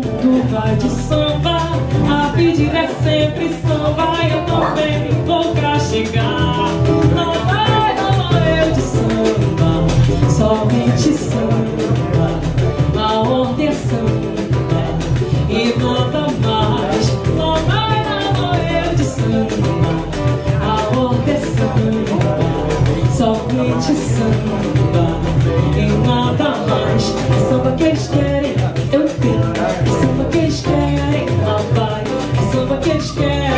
tu vai de samba. A pedida é sempre samba Eu também vou pra chegar. Não vai, não eu de samba Somente samba. A ordem é samba E nada mais. Não vai, não eu de samba A ordem é samba. Somente samba E nada silver kitchen.